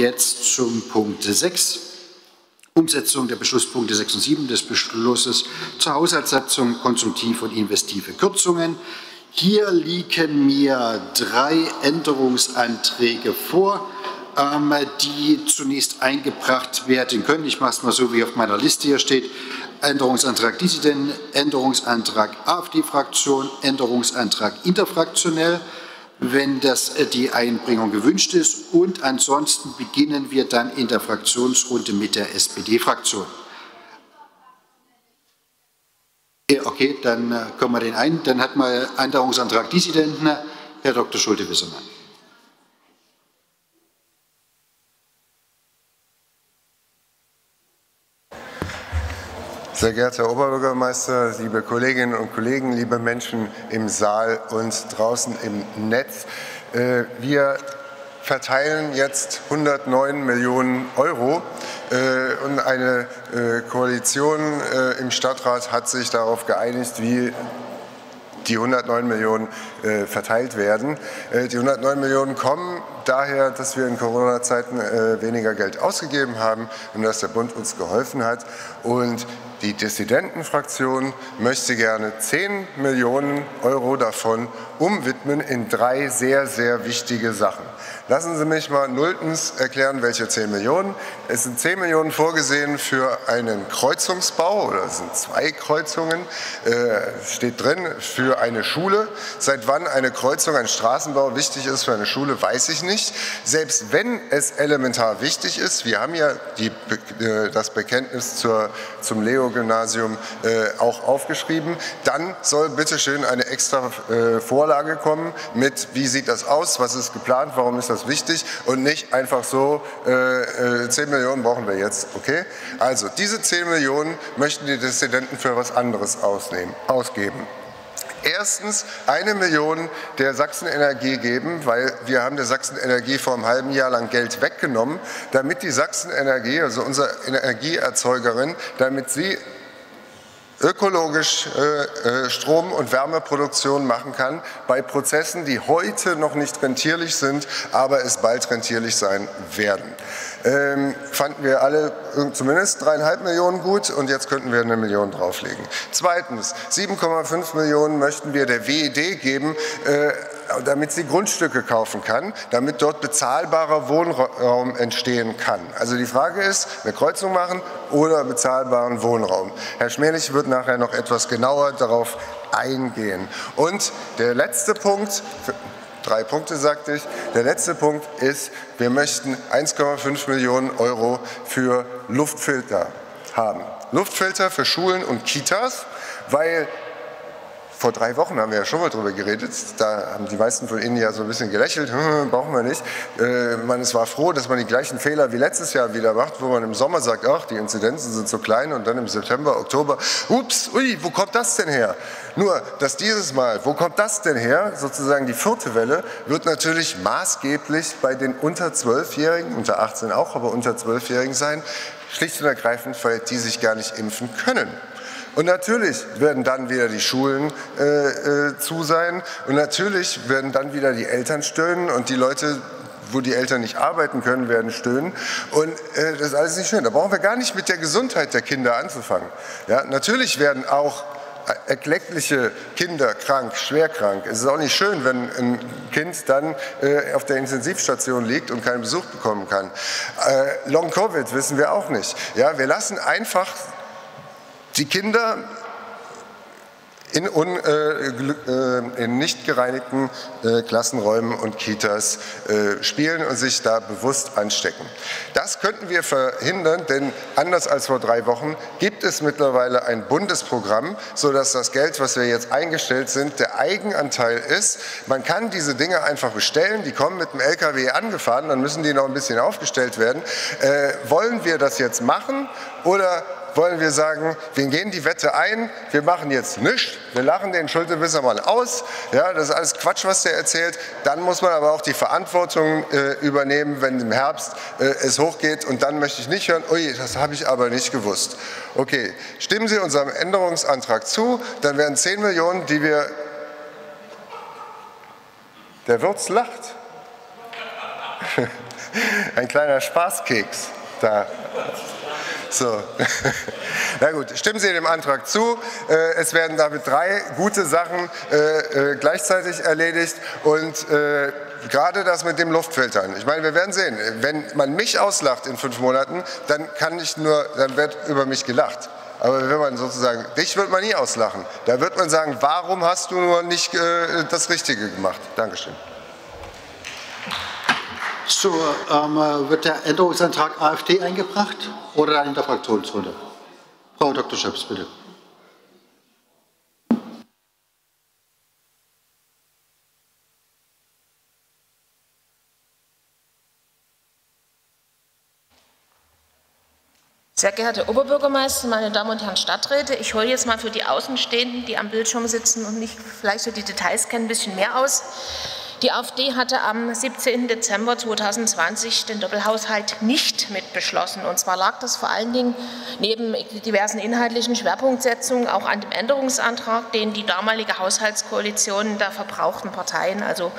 Jetzt zum Punkt 6. Umsetzung der Beschlusspunkte 6 und 7 des Beschlusses zur Haushaltssatzung konsumtive und investive Kürzungen. Hier liegen mir drei Änderungsanträge vor, ähm, die zunächst eingebracht werden können. Ich mache es mal so, wie auf meiner Liste hier steht. Änderungsantrag Dissident, Änderungsantrag AfD-Fraktion, Änderungsantrag interfraktionell wenn das äh, die Einbringung gewünscht ist. Und ansonsten beginnen wir dann in der Fraktionsrunde mit der SPD-Fraktion. Okay, dann äh, kommen wir den ein. Dann hat man Änderungsantrag Dissidenten, Herr Dr. Schulte-Wissermann. Sehr geehrter Herr Oberbürgermeister, liebe Kolleginnen und Kollegen, liebe Menschen im Saal und draußen im Netz. Äh, wir verteilen jetzt 109 Millionen Euro äh, und eine äh, Koalition im Stadtrat hat sich darauf geeinigt, wie die 109 Millionen verteilt werden. Die 109 Millionen kommen daher, dass wir in Corona-Zeiten weniger Geld ausgegeben haben und dass der Bund uns geholfen hat. Und die Dissidentenfraktion möchte gerne 10 Millionen Euro davon umwidmen in drei sehr, sehr wichtige Sachen. Lassen Sie mich mal nulltens erklären, welche 10 Millionen. Es sind 10 Millionen vorgesehen für einen Kreuzungsbau, oder es sind zwei Kreuzungen, äh, steht drin, für eine Schule. Seit wann eine Kreuzung, ein Straßenbau wichtig ist für eine Schule, weiß ich nicht. Selbst wenn es elementar wichtig ist, wir haben ja die, äh, das Bekenntnis zur, zum Leo-Gymnasium äh, auch aufgeschrieben, dann soll bitte schön eine extra äh, Vorlage kommen mit, wie sieht das aus, was ist geplant, warum ist das wichtig und nicht einfach so, äh, 10 äh, Millionen brauchen wir jetzt, okay? Also diese 10 Millionen möchten die Dissidenten für was anderes ausnehmen, ausgeben. Erstens eine Million der Sachsenenergie geben, weil wir haben der Sachsenenergie vor einem halben Jahr lang Geld weggenommen, damit die Sachsenenergie, also unsere Energieerzeugerin, damit sie ökologisch äh, äh, Strom- und Wärmeproduktion machen kann bei Prozessen, die heute noch nicht rentierlich sind, aber es bald rentierlich sein werden. Ähm, fanden wir alle zumindest dreieinhalb Millionen gut und jetzt könnten wir eine Million drauflegen. Zweitens, 7,5 Millionen möchten wir der WED geben, äh, damit sie Grundstücke kaufen kann, damit dort bezahlbarer Wohnraum entstehen kann. Also die Frage ist, eine Kreuzung machen oder bezahlbaren Wohnraum. Herr Schmerlich wird nachher noch etwas genauer darauf eingehen. Und der letzte Punkt, drei Punkte sagte ich, der letzte Punkt ist, wir möchten 1,5 Millionen Euro für Luftfilter haben. Luftfilter für Schulen und Kitas, weil vor drei Wochen haben wir ja schon mal drüber geredet. Da haben die meisten von Ihnen ja so ein bisschen gelächelt, hm, brauchen wir nicht. Äh, man war froh, dass man die gleichen Fehler wie letztes Jahr wieder macht, wo man im Sommer sagt, ach, die Inzidenzen sind so klein und dann im September, Oktober, ups, ui, wo kommt das denn her? Nur, dass dieses Mal, wo kommt das denn her? Sozusagen die vierte Welle wird natürlich maßgeblich bei den unter 12-Jährigen, unter 18 auch, aber unter 12-Jährigen sein, schlicht und ergreifend, weil die sich gar nicht impfen können. Und natürlich werden dann wieder die Schulen äh, äh, zu sein und natürlich werden dann wieder die Eltern stöhnen und die Leute, wo die Eltern nicht arbeiten können, werden stöhnen. Und äh, das ist alles nicht schön. Da brauchen wir gar nicht mit der Gesundheit der Kinder anzufangen. Ja, natürlich werden auch erkleckliche Kinder krank, schwer krank. Es ist auch nicht schön, wenn ein Kind dann äh, auf der Intensivstation liegt und keinen Besuch bekommen kann. Äh, Long Covid wissen wir auch nicht. Ja, wir lassen einfach die Kinder in, un, äh, äh, in nicht gereinigten äh, Klassenräumen und Kitas äh, spielen und sich da bewusst anstecken. Das könnten wir verhindern, denn anders als vor drei Wochen gibt es mittlerweile ein Bundesprogramm, sodass das Geld, was wir jetzt eingestellt sind, der Eigenanteil ist. Man kann diese Dinge einfach bestellen, die kommen mit dem LKW angefahren, dann müssen die noch ein bisschen aufgestellt werden. Äh, wollen wir das jetzt machen oder wollen wir sagen, wir gehen die Wette ein, wir machen jetzt nichts, wir lachen den Schulte-Wissermann aus, ja, das ist alles Quatsch, was der erzählt. Dann muss man aber auch die Verantwortung äh, übernehmen, wenn im Herbst äh, es hochgeht und dann möchte ich nicht hören, ui, das habe ich aber nicht gewusst. Okay, stimmen Sie unserem Änderungsantrag zu, dann wären 10 Millionen, die wir... Der Wirtz lacht. Ein kleiner Spaßkeks da. So. Na gut, stimmen Sie dem Antrag zu. Äh, es werden damit drei gute Sachen äh, äh, gleichzeitig erledigt und gerade das mit dem Luftfiltern. Ich meine, wir werden sehen, wenn man mich auslacht in fünf Monaten, dann kann ich nur, dann wird über mich gelacht. Aber wenn man sozusagen, dich wird man nie auslachen. Da wird man sagen, warum hast du nur nicht das Richtige gemacht? Dankeschön. So, ähm, wird der Änderungsantrag AfD eingebracht oder in der Fraktionsrunde? Frau Dr. Schöps, bitte. Sehr geehrter Oberbürgermeister, meine Damen und Herren Stadträte, ich hole jetzt mal für die Außenstehenden, die am Bildschirm sitzen und nicht vielleicht so die Details kennen, ein bisschen mehr aus. Die AfD hatte am 17. Dezember 2020 den Doppelhaushalt nicht mit beschlossen. Und zwar lag das vor allen Dingen neben diversen inhaltlichen Schwerpunktsetzungen auch an dem Änderungsantrag, den die damalige Haushaltskoalition der verbrauchten Parteien, also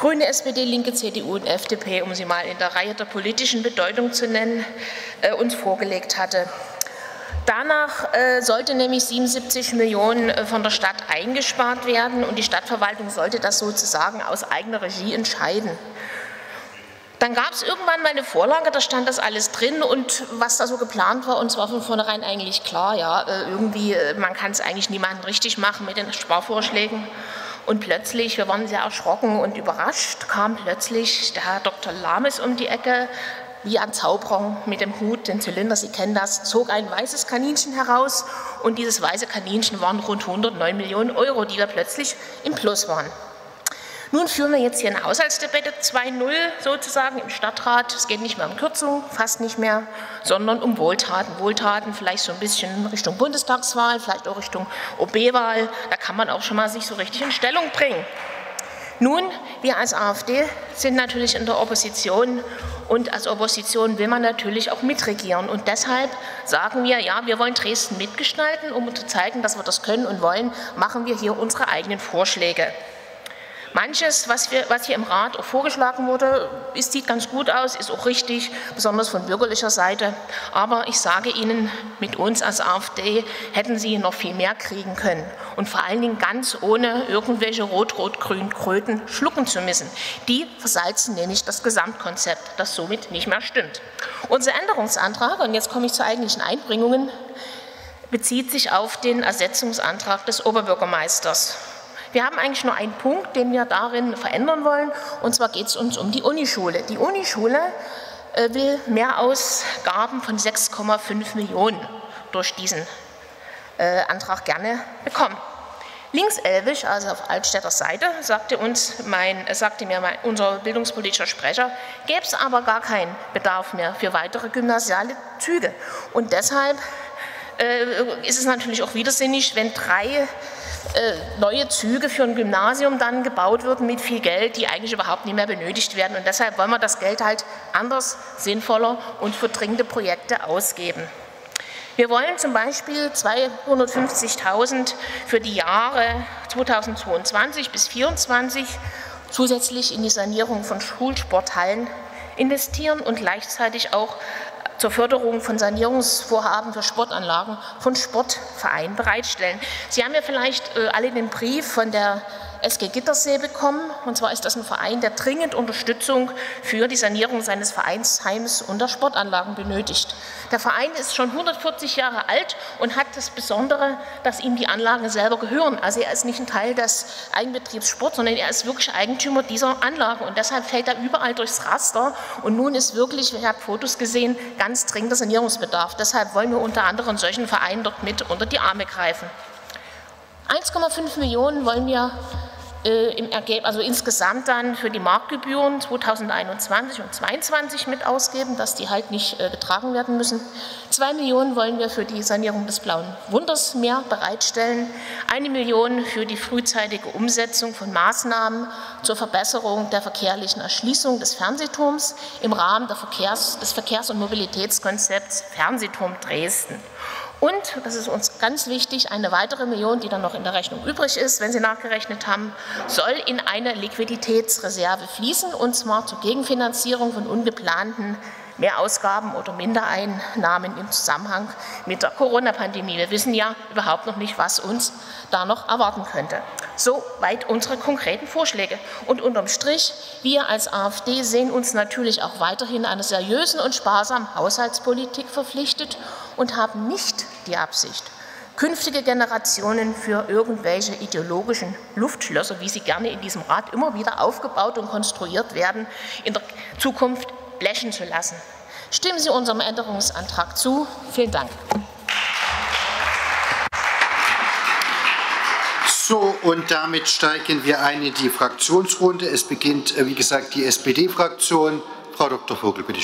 Grüne, SPD, Linke, CDU und FDP, um sie mal in der Reihe der politischen Bedeutung zu nennen, äh, uns vorgelegt hatte. Danach äh, sollte nämlich 77 Millionen äh, von der Stadt eingespart werden und die Stadtverwaltung sollte das sozusagen aus eigener Regie entscheiden. Dann gab es irgendwann mal eine Vorlage, da stand das alles drin und was da so geplant war, und zwar von vornherein eigentlich klar, ja, äh, irgendwie, äh, man kann es eigentlich niemandem richtig machen mit den Sparvorschlägen. Und plötzlich, wir waren sehr erschrocken und überrascht, kam plötzlich der Herr Dr. Lames um die Ecke, wie ein Zauberer mit dem Hut, den Zylinder, Sie kennen das, zog ein weißes Kaninchen heraus und dieses weiße Kaninchen waren rund 109 Millionen Euro, die wir plötzlich im Plus waren. Nun führen wir jetzt hier eine Haushaltsdebatte 2.0 sozusagen im Stadtrat. Es geht nicht mehr um Kürzung, fast nicht mehr, sondern um Wohltaten. Wohltaten vielleicht so ein bisschen Richtung Bundestagswahl, vielleicht auch Richtung OB-Wahl. Da kann man auch schon mal sich so richtig in Stellung bringen. Nun, wir als AfD sind natürlich in der Opposition und als Opposition will man natürlich auch mitregieren. Und deshalb sagen wir, ja, wir wollen Dresden mitgestalten, um zu zeigen, dass wir das können und wollen, machen wir hier unsere eigenen Vorschläge. Manches, was, wir, was hier im Rat auch vorgeschlagen wurde, ist, sieht ganz gut aus, ist auch richtig, besonders von bürgerlicher Seite. Aber ich sage Ihnen, mit uns als AfD hätten Sie noch viel mehr kriegen können. Und vor allen Dingen ganz ohne irgendwelche Rot-Rot-Grün-Kröten schlucken zu müssen. Die versalzen nämlich das Gesamtkonzept, das somit nicht mehr stimmt. Unser Änderungsantrag, und jetzt komme ich zu eigentlichen Einbringungen, bezieht sich auf den Ersetzungsantrag des Oberbürgermeisters. Wir haben eigentlich nur einen Punkt, den wir darin verändern wollen, und zwar geht es uns um die Unischule. Die Unischule äh, will Mehrausgaben von 6,5 Millionen durch diesen äh, Antrag gerne bekommen. Linkselbisch, also auf Altstädter Seite, sagte, uns mein, sagte mir mein, unser bildungspolitischer Sprecher, gäbe es aber gar keinen Bedarf mehr für weitere gymnasiale Züge. Und deshalb äh, ist es natürlich auch widersinnig, wenn drei äh, neue Züge für ein Gymnasium dann gebaut würden mit viel Geld, die eigentlich überhaupt nicht mehr benötigt werden. Und deshalb wollen wir das Geld halt anders, sinnvoller und für dringende Projekte ausgeben. Wir wollen zum Beispiel 250.000 für die Jahre 2022 bis 2024 zusätzlich in die Sanierung von Schulsporthallen investieren und gleichzeitig auch zur Förderung von Sanierungsvorhaben für Sportanlagen von Sportvereinen bereitstellen. Sie haben ja vielleicht äh, alle den Brief von der SG Gittersee bekommen. Und zwar ist das ein Verein, der dringend Unterstützung für die Sanierung seines Vereinsheims und der Sportanlagen benötigt. Der Verein ist schon 140 Jahre alt und hat das Besondere, dass ihm die Anlagen selber gehören. Also er ist nicht ein Teil des Eigenbetriebssports, sondern er ist wirklich Eigentümer dieser Anlagen und deshalb fällt er überall durchs Raster. Und nun ist wirklich, ich habe Fotos gesehen, ganz dringender Sanierungsbedarf. Deshalb wollen wir unter anderem solchen Vereinen dort mit unter die Arme greifen. 1,5 Millionen wollen wir im Ergebnis, also insgesamt dann für die Marktgebühren 2021 und 2022 mit ausgeben, dass die halt nicht äh, getragen werden müssen. Zwei Millionen wollen wir für die Sanierung des Blauen Wunders mehr bereitstellen. Eine Million für die frühzeitige Umsetzung von Maßnahmen zur Verbesserung der verkehrlichen Erschließung des Fernsehturms im Rahmen Verkehrs-, des Verkehrs- und Mobilitätskonzepts Fernsehturm Dresden. Und, das ist uns ganz wichtig, eine weitere Million, die dann noch in der Rechnung übrig ist, wenn Sie nachgerechnet haben, soll in eine Liquiditätsreserve fließen, und zwar zur Gegenfinanzierung von ungeplanten Mehrausgaben oder Mindereinnahmen im Zusammenhang mit der Corona-Pandemie. Wir wissen ja überhaupt noch nicht, was uns da noch erwarten könnte. Soweit unsere konkreten Vorschläge. Und unterm Strich, wir als AfD sehen uns natürlich auch weiterhin einer seriösen und sparsamen Haushaltspolitik verpflichtet und haben nicht die Absicht, künftige Generationen für irgendwelche ideologischen Luftschlösser, wie sie gerne in diesem Rat immer wieder aufgebaut und konstruiert werden, in der Zukunft blechen zu lassen. Stimmen Sie unserem Änderungsantrag zu. Vielen Dank. So, und damit steigen wir ein in die Fraktionsrunde. Es beginnt, äh, wie gesagt, die SPD-Fraktion. Frau Dr. Vogel, bitte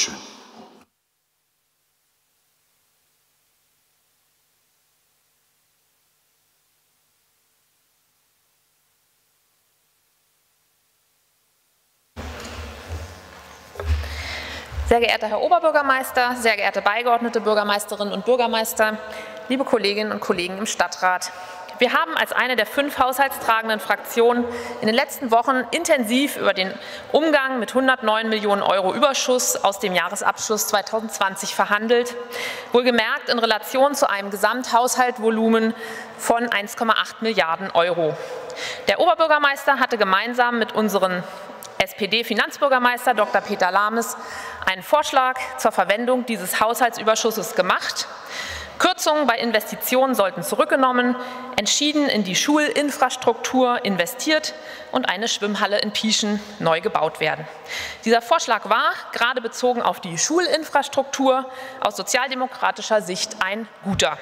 Sehr geehrter Herr Oberbürgermeister, sehr geehrte beigeordnete Bürgermeisterinnen und Bürgermeister, liebe Kolleginnen und Kollegen im Stadtrat. Wir haben als eine der fünf haushaltstragenden Fraktionen in den letzten Wochen intensiv über den Umgang mit 109 Millionen Euro Überschuss aus dem Jahresabschluss 2020 verhandelt, wohlgemerkt in Relation zu einem Gesamthaushaltvolumen von 1,8 Milliarden Euro. Der Oberbürgermeister hatte gemeinsam mit unseren SPD-Finanzbürgermeister Dr. Peter Lahmes einen Vorschlag zur Verwendung dieses Haushaltsüberschusses gemacht. Kürzungen bei Investitionen sollten zurückgenommen, entschieden in die Schulinfrastruktur investiert und eine Schwimmhalle in Pieschen neu gebaut werden. Dieser Vorschlag war, gerade bezogen auf die Schulinfrastruktur, aus sozialdemokratischer Sicht ein guter.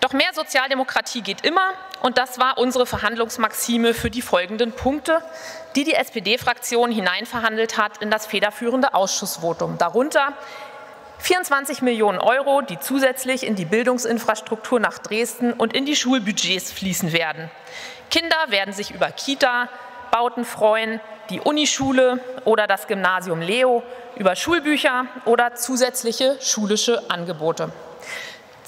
Doch mehr Sozialdemokratie geht immer und das war unsere Verhandlungsmaxime für die folgenden Punkte, die die SPD-Fraktion hineinverhandelt hat in das federführende Ausschussvotum. Darunter 24 Millionen Euro, die zusätzlich in die Bildungsinfrastruktur nach Dresden und in die Schulbudgets fließen werden. Kinder werden sich über Kita-Bauten freuen, die Unischule oder das Gymnasium Leo über Schulbücher oder zusätzliche schulische Angebote.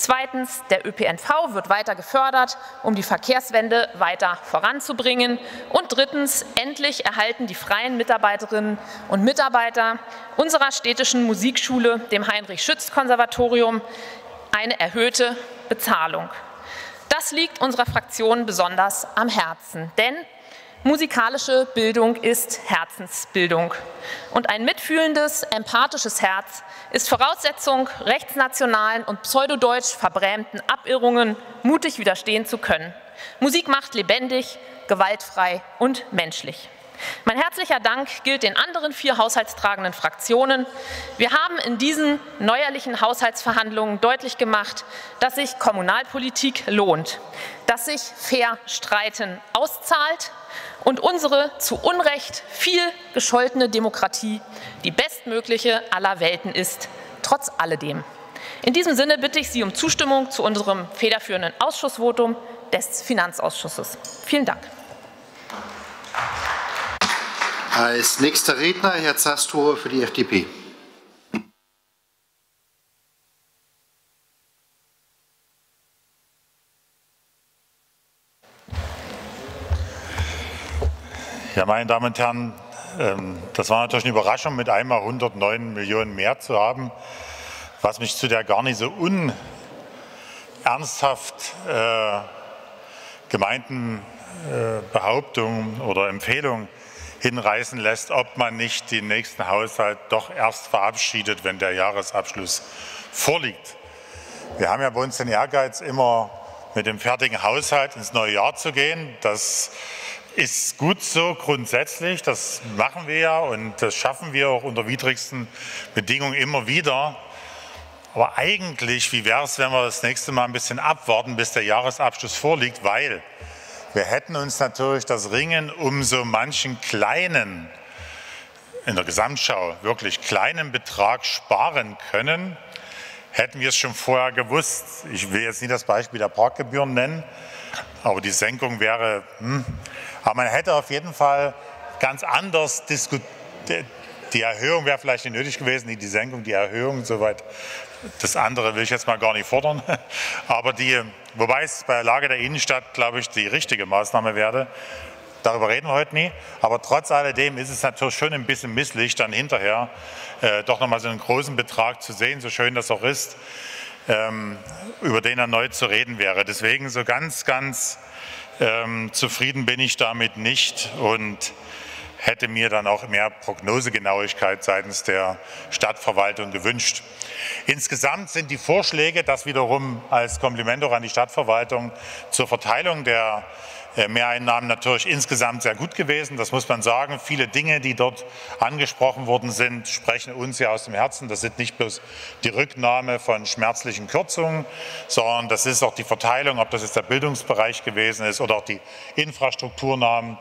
Zweitens, der ÖPNV wird weiter gefördert, um die Verkehrswende weiter voranzubringen. Und drittens, endlich erhalten die freien Mitarbeiterinnen und Mitarbeiter unserer städtischen Musikschule, dem Heinrich-Schütz-Konservatorium, eine erhöhte Bezahlung. Das liegt unserer Fraktion besonders am Herzen, denn Musikalische Bildung ist Herzensbildung. Und ein mitfühlendes, empathisches Herz ist Voraussetzung, rechtsnationalen und pseudodeutsch verbrämten Abirrungen mutig widerstehen zu können. Musik macht lebendig, gewaltfrei und menschlich. Mein herzlicher Dank gilt den anderen vier haushaltstragenden Fraktionen. Wir haben in diesen neuerlichen Haushaltsverhandlungen deutlich gemacht, dass sich Kommunalpolitik lohnt, dass sich fair Streiten auszahlt und unsere zu Unrecht viel gescholtene Demokratie die bestmögliche aller Welten ist, trotz alledem. In diesem Sinne bitte ich Sie um Zustimmung zu unserem federführenden Ausschussvotum des Finanzausschusses. Vielen Dank. Als nächster Redner Herr Zastor für die FDP. Ja, meine Damen und Herren, ähm, das war natürlich eine Überraschung, mit einmal 109 Millionen mehr zu haben, was mich zu der gar nicht so unernsthaft äh, gemeinten äh, Behauptung oder Empfehlung hinreißen lässt, ob man nicht den nächsten Haushalt doch erst verabschiedet, wenn der Jahresabschluss vorliegt. Wir haben ja bei uns den Ehrgeiz, immer mit dem fertigen Haushalt ins neue Jahr zu gehen. Das ist gut so grundsätzlich, das machen wir ja und das schaffen wir auch unter widrigsten Bedingungen immer wieder. Aber eigentlich, wie wäre es, wenn wir das nächste Mal ein bisschen abwarten, bis der Jahresabschluss vorliegt, weil wir hätten uns natürlich das Ringen um so manchen kleinen, in der Gesamtschau wirklich kleinen Betrag sparen können, hätten wir es schon vorher gewusst. Ich will jetzt nicht das Beispiel der Parkgebühren nennen, aber die Senkung wäre, hm, aber man hätte auf jeden Fall ganz anders die Erhöhung wäre vielleicht nicht nötig gewesen, die Senkung, die Erhöhung, soweit. Das andere will ich jetzt mal gar nicht fordern. Aber die, wobei es bei der Lage der Innenstadt, glaube ich, die richtige Maßnahme wäre. Darüber reden wir heute nie. Aber trotz alledem ist es natürlich schon ein bisschen misslich, dann hinterher äh, doch nochmal so einen großen Betrag zu sehen, so schön das auch ist, ähm, über den erneut zu reden wäre. Deswegen so ganz, ganz ähm, zufrieden bin ich damit nicht und hätte mir dann auch mehr Prognosegenauigkeit seitens der Stadtverwaltung gewünscht. Insgesamt sind die Vorschläge, das wiederum als Kompliment auch an die Stadtverwaltung zur Verteilung der Mehreinnahmen natürlich insgesamt sehr gut gewesen. Das muss man sagen. Viele Dinge, die dort angesprochen worden sind, sprechen uns ja aus dem Herzen. Das sind nicht bloß die Rücknahme von schmerzlichen Kürzungen, sondern das ist auch die Verteilung, ob das jetzt der Bildungsbereich gewesen ist oder auch die Infrastrukturnahmen,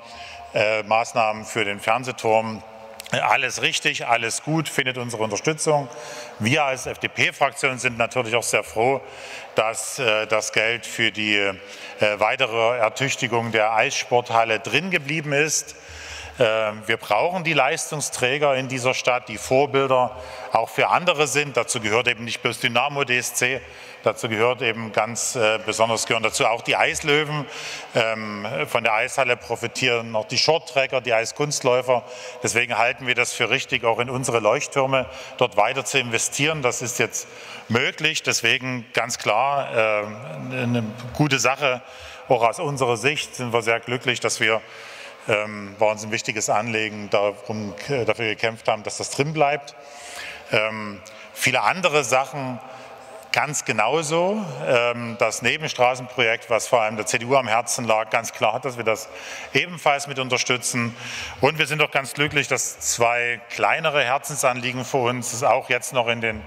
äh, Maßnahmen für den Fernsehturm. Alles richtig, alles gut, findet unsere Unterstützung. Wir als FDP-Fraktion sind natürlich auch sehr froh, dass äh, das Geld für die äh, weitere Ertüchtigung der Eissporthalle drin geblieben ist. Äh, wir brauchen die Leistungsträger in dieser Stadt, die Vorbilder auch für andere sind. Dazu gehört eben nicht bloß Dynamo DSC, Dazu gehört eben ganz äh, besonders gehören dazu auch die Eislöwen. Ähm, von der Eishalle profitieren noch die Shortträger, die Eiskunstläufer. Deswegen halten wir das für richtig, auch in unsere Leuchttürme dort weiter zu investieren. Das ist jetzt möglich. Deswegen ganz klar äh, eine gute Sache. Auch aus unserer Sicht sind wir sehr glücklich, dass wir ähm, war uns ein wichtiges Anliegen, darum, äh, dafür gekämpft haben, dass das drin bleibt. Ähm, viele andere Sachen Ganz genauso ähm, das Nebenstraßenprojekt, was vor allem der CDU am Herzen lag, ganz klar hat, dass wir das ebenfalls mit unterstützen. Und wir sind auch ganz glücklich, dass zwei kleinere Herzensanliegen für uns es auch jetzt noch in den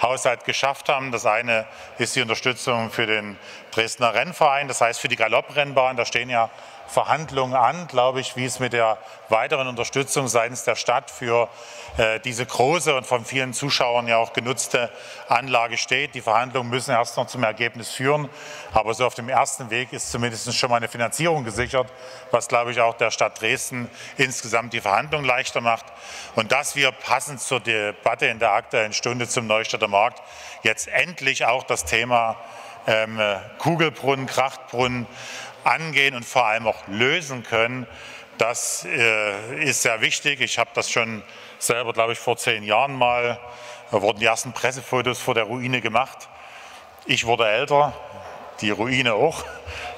Haushalt geschafft haben. Das eine ist die Unterstützung für den Dresdner Rennverein, das heißt für die Galopprennbahn. Da stehen ja Verhandlungen an, glaube ich, wie es mit der weiteren Unterstützung seitens der Stadt für äh, diese große und von vielen Zuschauern ja auch genutzte Anlage steht. Die Verhandlungen müssen erst noch zum Ergebnis führen, aber so auf dem ersten Weg ist zumindest schon mal eine Finanzierung gesichert, was, glaube ich, auch der Stadt Dresden insgesamt die Verhandlungen leichter macht. Und dass wir passend zur Debatte in der Aktuellen Stunde zum Neustädter Markt jetzt endlich auch das Thema ähm, Kugelbrunnen, Krachtbrunnen angehen und vor allem auch lösen können. Das äh, ist sehr wichtig. Ich habe das schon selber, glaube ich, vor zehn Jahren mal, da wurden die ersten Pressefotos vor der Ruine gemacht. Ich wurde älter, die Ruine auch.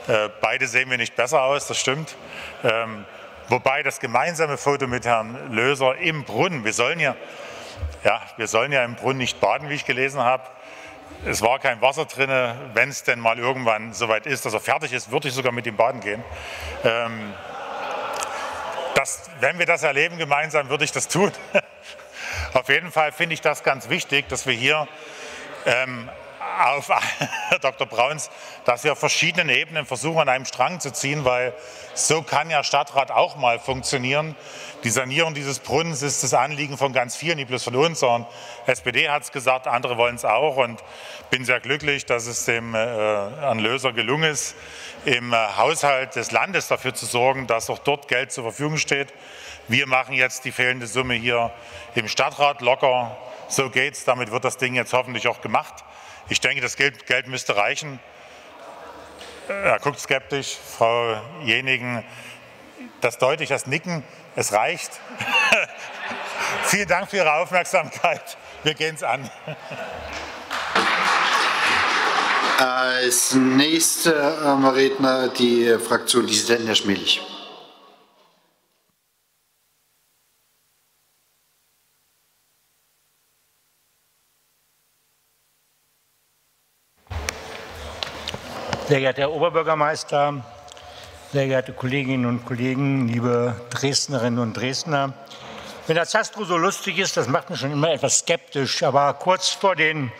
Äh, beide sehen wir nicht besser aus, das stimmt. Ähm, wobei das gemeinsame Foto mit Herrn Löser im Brunnen, wir sollen ja, ja, wir sollen ja im Brunnen nicht baden, wie ich gelesen habe. Es war kein Wasser drin. Wenn es denn mal irgendwann soweit ist, dass er fertig ist, würde ich sogar mit ihm baden gehen. Ähm, das, wenn wir das erleben gemeinsam, würde ich das tun. Auf jeden Fall finde ich das ganz wichtig, dass wir hier ähm, auf Dr. Brauns, dass wir auf verschiedenen Ebenen versuchen, an einem Strang zu ziehen, weil so kann ja Stadtrat auch mal funktionieren. Die Sanierung dieses Brunnens ist das Anliegen von ganz vielen, nicht bloß von uns, sondern SPD hat es gesagt, andere wollen es auch und bin sehr glücklich, dass es dem äh, Herrn Löser gelungen ist, im äh, Haushalt des Landes dafür zu sorgen, dass auch dort Geld zur Verfügung steht. Wir machen jetzt die fehlende Summe hier im Stadtrat locker. So geht's. Damit wird das Ding jetzt hoffentlich auch gemacht. Ich denke, das Geld, Geld müsste reichen. Er guckt skeptisch, Frau Jenigen. Das deutlich, das Nicken, es reicht. Vielen Dank für Ihre Aufmerksamkeit. Wir gehen es an. Als nächster ähm, Redner die Fraktion Dissidenten, Herr Schmelich. Sehr geehrter Herr Oberbürgermeister, sehr geehrte Kolleginnen und Kollegen, liebe Dresdnerinnen und Dresdner. Wenn das Zastro so lustig ist, das macht mich schon immer etwas skeptisch. Aber kurz vor, den,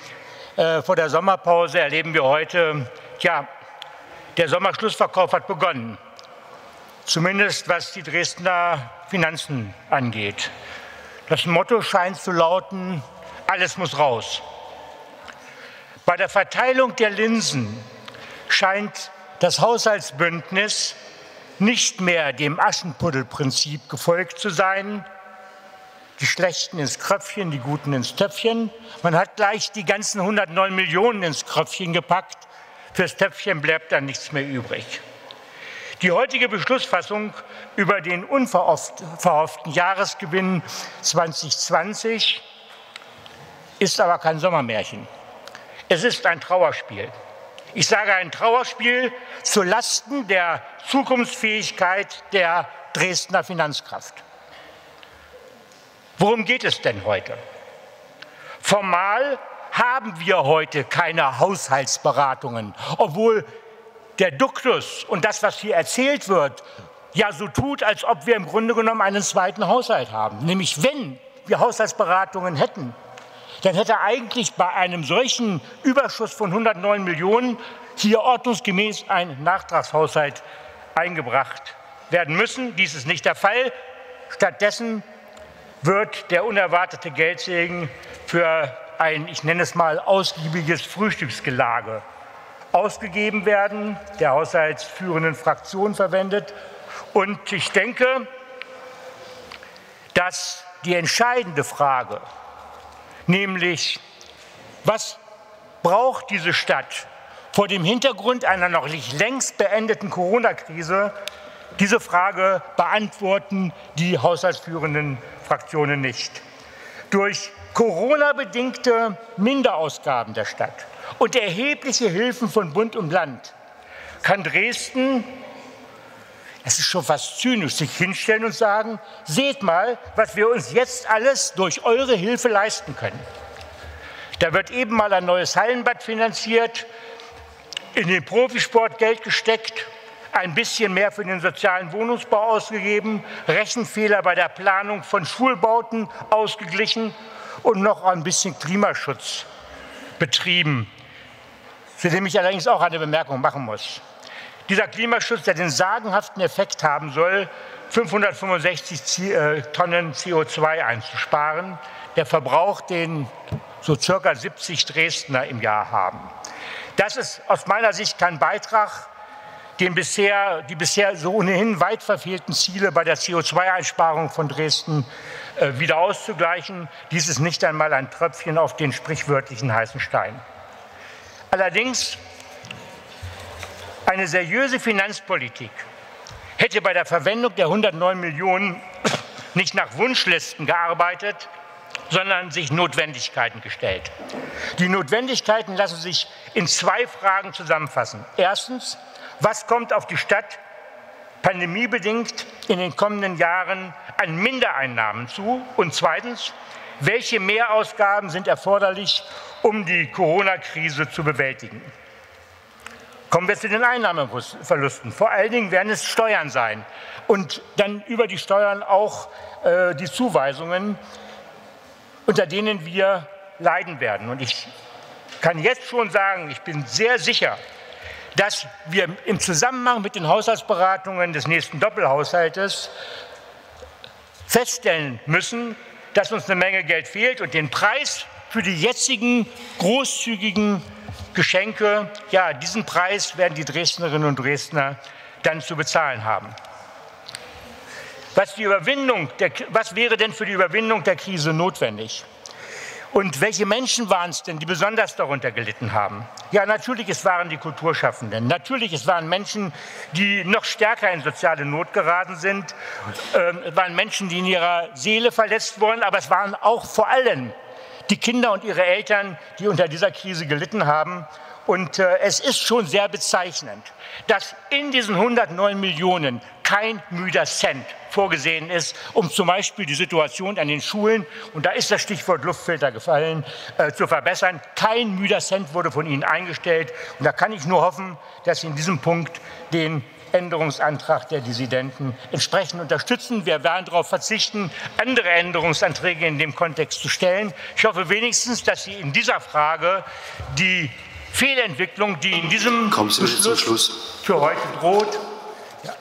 äh, vor der Sommerpause erleben wir heute, ja, der Sommerschlussverkauf hat begonnen. Zumindest was die Dresdner Finanzen angeht. Das Motto scheint zu lauten, alles muss raus. Bei der Verteilung der Linsen scheint das Haushaltsbündnis nicht mehr dem Aschenputtelprinzip gefolgt zu sein, die Schlechten ins Kröpfchen, die Guten ins Töpfchen. Man hat gleich die ganzen 109 Millionen ins Kröpfchen gepackt. Fürs Töpfchen bleibt dann nichts mehr übrig. Die heutige Beschlussfassung über den unverhofften Jahresgewinn 2020 ist aber kein Sommermärchen. Es ist ein Trauerspiel. Ich sage ein Trauerspiel zu Lasten der Zukunftsfähigkeit der Dresdner Finanzkraft. Worum geht es denn heute? Formal haben wir heute keine Haushaltsberatungen, obwohl der Duktus und das, was hier erzählt wird, ja so tut, als ob wir im Grunde genommen einen zweiten Haushalt haben. Nämlich wenn wir Haushaltsberatungen hätten, dann hätte eigentlich bei einem solchen Überschuss von 109 Millionen hier ordnungsgemäß ein Nachtragshaushalt eingebracht werden müssen. Dies ist nicht der Fall. Stattdessen wird der unerwartete Geldsegen für ein, ich nenne es mal, ausgiebiges Frühstücksgelage ausgegeben werden, der haushaltsführenden Fraktion verwendet. Und ich denke, dass die entscheidende Frage, nämlich was braucht diese Stadt vor dem Hintergrund einer noch nicht längst beendeten Corona-Krise, diese Frage beantworten die haushaltsführenden Fraktionen nicht. Durch Corona-bedingte Minderausgaben der Stadt und erhebliche Hilfen von Bund und Land kann Dresden, es ist schon fast zynisch, sich hinstellen und sagen, seht mal, was wir uns jetzt alles durch eure Hilfe leisten können. Da wird eben mal ein neues Hallenbad finanziert, in den Profisport Geld gesteckt, ein bisschen mehr für den sozialen Wohnungsbau ausgegeben, Rechenfehler bei der Planung von Schulbauten ausgeglichen und noch ein bisschen Klimaschutz betrieben für den ich allerdings auch eine Bemerkung machen muss. Dieser Klimaschutz, der den sagenhaften Effekt haben soll, 565 äh, Tonnen CO2 einzusparen, der verbraucht den so circa 70 Dresdner im Jahr haben. Das ist aus meiner Sicht kein Beitrag, den bisher, die bisher so ohnehin weit verfehlten Ziele bei der CO2-Einsparung von Dresden äh, wieder auszugleichen. Dies ist nicht einmal ein Tröpfchen auf den sprichwörtlichen heißen Stein. Allerdings eine seriöse Finanzpolitik hätte bei der Verwendung der 109 Millionen nicht nach Wunschlisten gearbeitet, sondern sich Notwendigkeiten gestellt. Die Notwendigkeiten lassen sich in zwei Fragen zusammenfassen. Erstens, was kommt auf die Stadt pandemiebedingt in den kommenden Jahren an Mindereinnahmen zu? Und zweitens, welche Mehrausgaben sind erforderlich, um die Corona-Krise zu bewältigen. Kommen wir zu den Einnahmeverlusten. Vor allen Dingen werden es Steuern sein und dann über die Steuern auch äh, die Zuweisungen, unter denen wir leiden werden. Und ich kann jetzt schon sagen, ich bin sehr sicher, dass wir im Zusammenhang mit den Haushaltsberatungen des nächsten Doppelhaushaltes feststellen müssen, dass uns eine Menge Geld fehlt und den Preis für die jetzigen großzügigen Geschenke, ja, diesen Preis werden die Dresdnerinnen und Dresdner dann zu bezahlen haben. Was, die Überwindung der, was wäre denn für die Überwindung der Krise notwendig? Und welche Menschen waren es denn, die besonders darunter gelitten haben? Ja, natürlich, es waren die Kulturschaffenden. Natürlich, es waren Menschen, die noch stärker in soziale Not geraten sind. Ähm, es waren Menschen, die in ihrer Seele verletzt wurden. Aber es waren auch vor allem die Kinder und ihre Eltern, die unter dieser Krise gelitten haben. Und äh, es ist schon sehr bezeichnend, dass in diesen 109 Millionen kein müder Cent vorgesehen ist, um zum Beispiel die Situation an den Schulen, und da ist das Stichwort Luftfilter gefallen, äh, zu verbessern. Kein müder Cent wurde von Ihnen eingestellt. Und da kann ich nur hoffen, dass Sie in diesem Punkt den Änderungsantrag der Dissidenten entsprechend unterstützen. Wir werden darauf verzichten, andere Änderungsanträge in dem Kontext zu stellen. Ich hoffe wenigstens, dass Sie in dieser Frage die Fehlentwicklung, die in diesem Beschluss für heute droht, ja,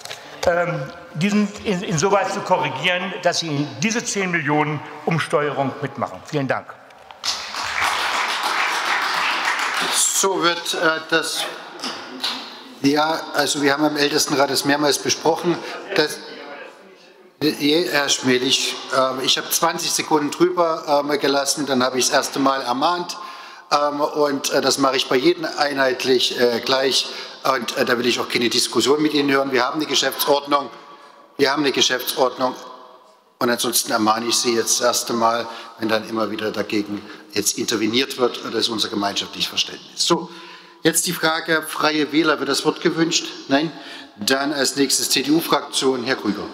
ähm, diesen in, insoweit zu korrigieren, dass Sie diese 10 Millionen Umsteuerung mitmachen. Vielen Dank. So wird äh, das ja, also wir haben im Ältestenrat das mehrmals besprochen. Dass Herr Schmelich, ähm, ich habe 20 Sekunden drüber ähm, gelassen, dann habe ich das erste Mal ermahnt ähm, und äh, das mache ich bei jedem einheitlich äh, gleich und äh, da will ich auch keine Diskussion mit Ihnen hören. Wir haben eine Geschäftsordnung, wir haben eine Geschäftsordnung und ansonsten ermahne ich Sie jetzt das erste Mal, wenn dann immer wieder dagegen jetzt interveniert wird, das ist unser gemeinschaftliches Verständnis. So, jetzt die Frage, Freie Wähler, wird das Wort gewünscht? Nein? Dann als nächstes CDU-Fraktion, Herr Krüger.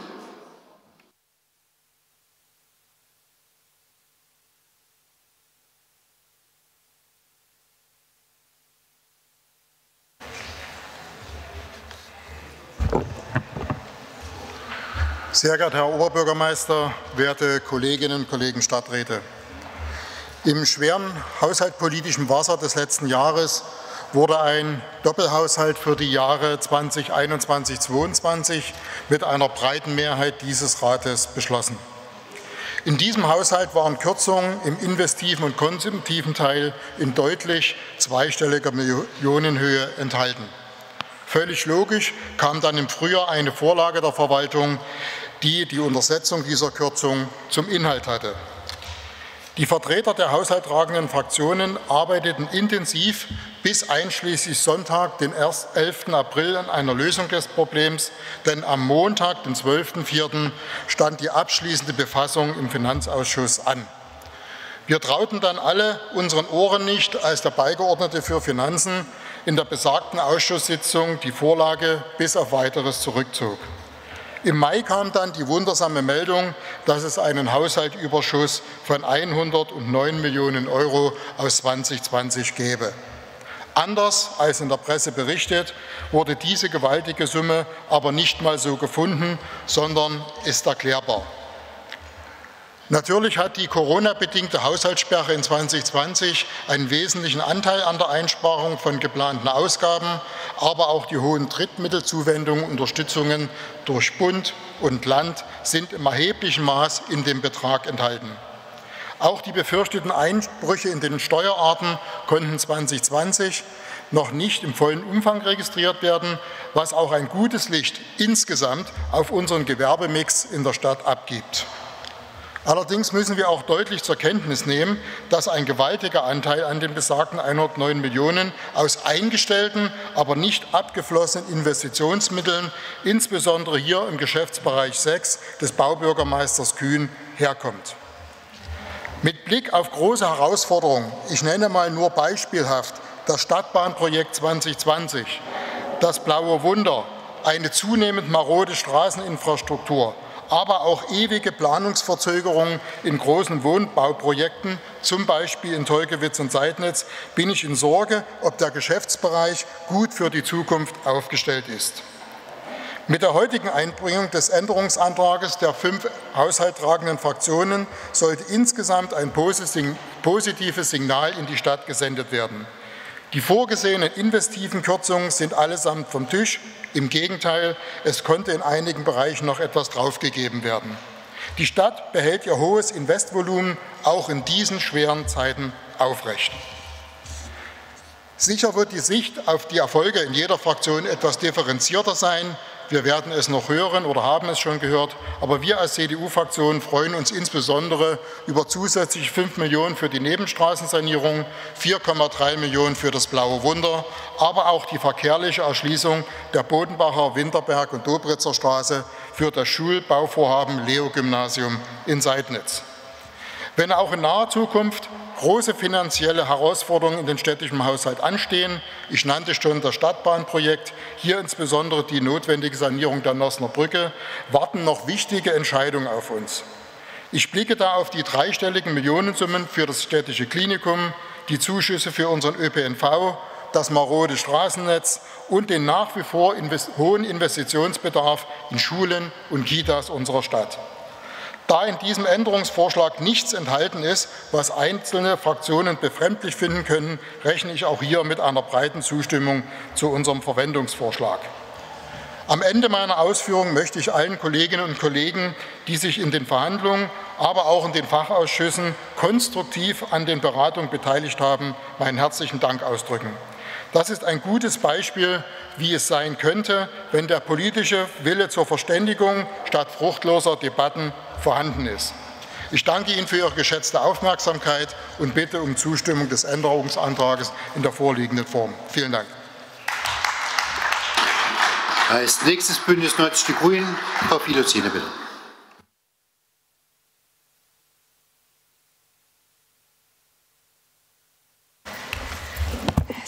Sehr geehrter Herr Oberbürgermeister, werte Kolleginnen und Kollegen Stadträte! Im schweren haushaltspolitischen Wasser des letzten Jahres wurde ein Doppelhaushalt für die Jahre 2021-2022 mit einer breiten Mehrheit dieses Rates beschlossen. In diesem Haushalt waren Kürzungen im investiven und konsumtiven Teil in deutlich zweistelliger Millionenhöhe enthalten. Völlig logisch kam dann im Frühjahr eine Vorlage der Verwaltung, die die Untersetzung dieser Kürzung zum Inhalt hatte. Die Vertreter der haushalttragenden Fraktionen arbeiteten intensiv bis einschließlich Sonntag, den 11. April, an einer Lösung des Problems, denn am Montag, den 12.04., stand die abschließende Befassung im Finanzausschuss an. Wir trauten dann alle unseren Ohren nicht, als der Beigeordnete für Finanzen in der besagten Ausschusssitzung die Vorlage bis auf weiteres zurückzog. Im Mai kam dann die wundersame Meldung, dass es einen Haushaltüberschuss von 109 Millionen Euro aus 2020 gäbe. Anders als in der Presse berichtet, wurde diese gewaltige Summe aber nicht mal so gefunden, sondern ist erklärbar. Natürlich hat die Corona-bedingte Haushaltssperre in 2020 einen wesentlichen Anteil an der Einsparung von geplanten Ausgaben, aber auch die hohen Drittmittelzuwendungen, Unterstützungen durch Bund und Land sind im erheblichen Maß in dem Betrag enthalten. Auch die befürchteten Einbrüche in den Steuerarten konnten 2020 noch nicht im vollen Umfang registriert werden, was auch ein gutes Licht insgesamt auf unseren Gewerbemix in der Stadt abgibt. Allerdings müssen wir auch deutlich zur Kenntnis nehmen, dass ein gewaltiger Anteil an den besagten 109 Millionen aus eingestellten, aber nicht abgeflossenen Investitionsmitteln, insbesondere hier im Geschäftsbereich 6 des Baubürgermeisters Kühn, herkommt. Mit Blick auf große Herausforderungen, ich nenne mal nur beispielhaft das Stadtbahnprojekt 2020, das Blaue Wunder, eine zunehmend marode Straßeninfrastruktur, aber auch ewige Planungsverzögerungen in großen Wohnbauprojekten, zum Beispiel in Tolkewitz und Seidnitz, bin ich in Sorge, ob der Geschäftsbereich gut für die Zukunft aufgestellt ist. Mit der heutigen Einbringung des Änderungsantrages der fünf haushalttragenden Fraktionen sollte insgesamt ein positives Signal in die Stadt gesendet werden. Die vorgesehenen investiven Kürzungen sind allesamt vom Tisch. Im Gegenteil, es konnte in einigen Bereichen noch etwas draufgegeben werden. Die Stadt behält ihr hohes Investvolumen auch in diesen schweren Zeiten aufrecht. Sicher wird die Sicht auf die Erfolge in jeder Fraktion etwas differenzierter sein. Wir werden es noch hören oder haben es schon gehört. Aber wir als CDU-Fraktion freuen uns insbesondere über zusätzliche 5 Millionen für die Nebenstraßensanierung, 4,3 Millionen für das Blaue Wunder, aber auch die verkehrliche Erschließung der Bodenbacher, Winterberg und Dobritzer Straße für das Schulbauvorhaben Leo-Gymnasium in Seidnitz. Wenn auch in naher Zukunft große finanzielle Herausforderungen in den städtischen Haushalt anstehen. Ich nannte schon das Stadtbahnprojekt, hier insbesondere die notwendige Sanierung der Nossner Brücke, warten noch wichtige Entscheidungen auf uns. Ich blicke da auf die dreistelligen Millionensummen für das städtische Klinikum, die Zuschüsse für unseren ÖPNV, das marode Straßennetz und den nach wie vor hohen Investitionsbedarf in Schulen und Kitas unserer Stadt. Da in diesem Änderungsvorschlag nichts enthalten ist, was einzelne Fraktionen befremdlich finden können, rechne ich auch hier mit einer breiten Zustimmung zu unserem Verwendungsvorschlag. Am Ende meiner Ausführungen möchte ich allen Kolleginnen und Kollegen, die sich in den Verhandlungen, aber auch in den Fachausschüssen konstruktiv an den Beratungen beteiligt haben, meinen herzlichen Dank ausdrücken. Das ist ein gutes Beispiel, wie es sein könnte, wenn der politische Wille zur Verständigung statt fruchtloser Debatten vorhanden ist. Ich danke Ihnen für Ihre geschätzte Aufmerksamkeit und bitte um Zustimmung des Änderungsantrags in der vorliegenden Form. Vielen Dank. Als nächstes Bündnis 90 Die Grünen, Frau Filozine, bitte.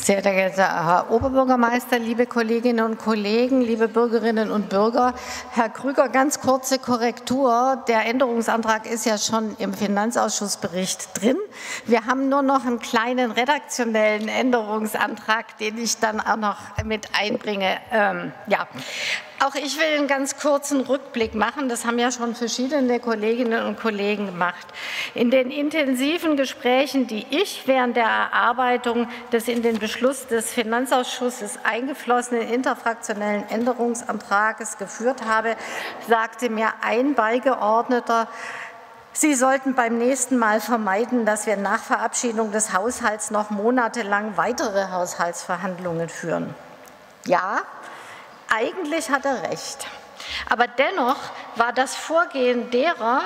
Sehr geehrter Herr Oberbürgermeister, liebe Kolleginnen und Kollegen, liebe Bürgerinnen und Bürger, Herr Krüger, ganz kurze Korrektur. Der Änderungsantrag ist ja schon im Finanzausschussbericht drin. Wir haben nur noch einen kleinen redaktionellen Änderungsantrag, den ich dann auch noch mit einbringe. Ähm, ja. Auch ich will einen ganz kurzen Rückblick machen. Das haben ja schon verschiedene Kolleginnen und Kollegen gemacht. In den intensiven Gesprächen, die ich während der Erarbeitung des in den Beschluss des Finanzausschusses eingeflossenen interfraktionellen Änderungsantrages geführt habe, sagte mir ein Beigeordneter, Sie sollten beim nächsten Mal vermeiden, dass wir nach Verabschiedung des Haushalts noch monatelang weitere Haushaltsverhandlungen führen. Ja, eigentlich hat er recht. Aber dennoch war das Vorgehen derer,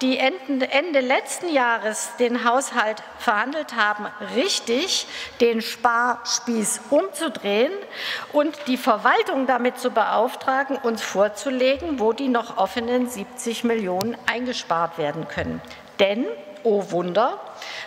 die Ende letzten Jahres den Haushalt verhandelt haben, richtig, den Sparspieß umzudrehen und die Verwaltung damit zu beauftragen, uns vorzulegen, wo die noch offenen 70 Millionen eingespart werden können. Denn, oh Wunder,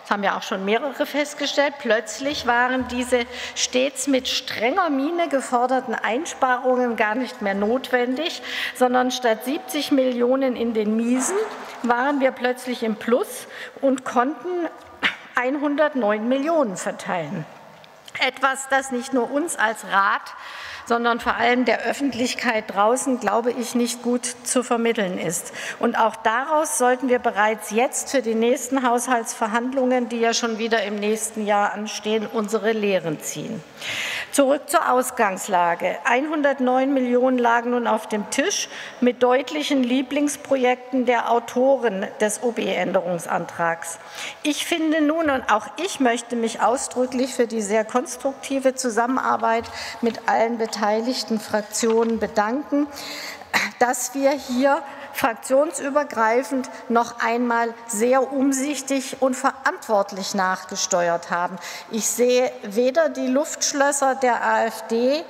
das haben ja auch schon mehrere festgestellt, plötzlich waren diese stets mit strenger Miene geforderten Einsparungen gar nicht mehr notwendig, sondern statt 70 Millionen in den Miesen waren wir plötzlich im Plus und konnten 109 Millionen verteilen. Etwas, das nicht nur uns als Rat sondern vor allem der Öffentlichkeit draußen, glaube ich, nicht gut zu vermitteln ist. Und auch daraus sollten wir bereits jetzt für die nächsten Haushaltsverhandlungen, die ja schon wieder im nächsten Jahr anstehen, unsere Lehren ziehen. Zurück zur Ausgangslage. 109 Millionen lagen nun auf dem Tisch mit deutlichen Lieblingsprojekten der Autoren des OB-Änderungsantrags. Ich finde nun, und auch ich möchte mich ausdrücklich für die sehr konstruktive Zusammenarbeit mit allen beteiligten Fraktionen bedanken, dass wir hier fraktionsübergreifend noch einmal sehr umsichtig und verantwortlich nachgesteuert haben. Ich sehe weder die Luftschlösser der AfD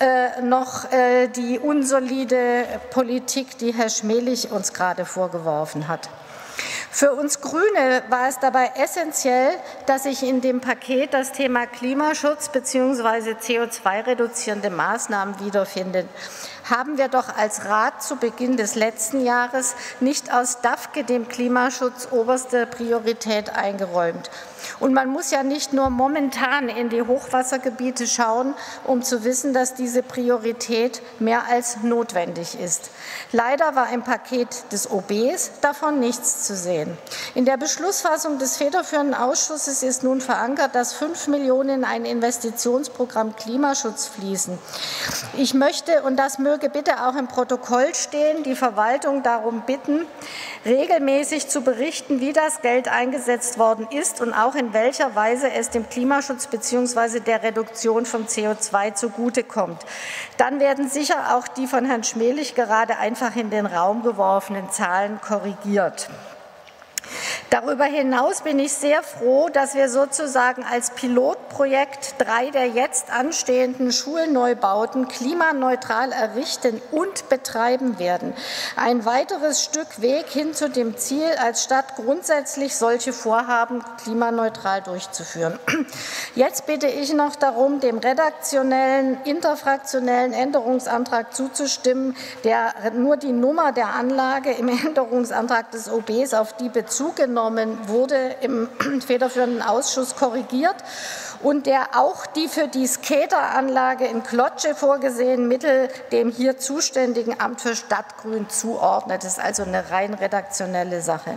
äh, noch äh, die unsolide Politik, die Herr Schmelich uns gerade vorgeworfen hat. Für uns Grüne war es dabei essentiell, dass sich in dem Paket das Thema Klimaschutz bzw. CO2-reduzierende Maßnahmen wiederfindet haben wir doch als Rat zu Beginn des letzten Jahres nicht aus DAFKE dem Klimaschutz oberste Priorität eingeräumt. Und man muss ja nicht nur momentan in die Hochwassergebiete schauen, um zu wissen, dass diese Priorität mehr als notwendig ist. Leider war im Paket des OBs davon nichts zu sehen. In der Beschlussfassung des federführenden Ausschusses ist nun verankert, dass 5 Millionen in ein Investitionsprogramm Klimaschutz fließen. Ich möchte, und das möge bitte auch im Protokoll stehen, die Verwaltung darum bitten, regelmäßig zu berichten, wie das Geld eingesetzt worden ist und auch in welcher Weise es dem Klimaschutz bzw. der Reduktion von CO2 zugutekommt. Dann werden sicher auch die von Herrn Schmelig gerade einfach in den Raum geworfenen Zahlen korrigiert. Darüber hinaus bin ich sehr froh, dass wir sozusagen als Pilotprojekt drei der jetzt anstehenden Schulneubauten klimaneutral errichten und betreiben werden. Ein weiteres Stück Weg hin zu dem Ziel, als Stadt grundsätzlich solche Vorhaben klimaneutral durchzuführen. Jetzt bitte ich noch darum, dem redaktionellen, interfraktionellen Änderungsantrag zuzustimmen, der nur die Nummer der Anlage im Änderungsantrag des OBs auf die Bezug genommen wurde, im federführenden Ausschuss korrigiert und der auch die für die Skateranlage in Klotsche vorgesehenen Mittel dem hier zuständigen Amt für Stadtgrün zuordnet. Das ist also eine rein redaktionelle Sache.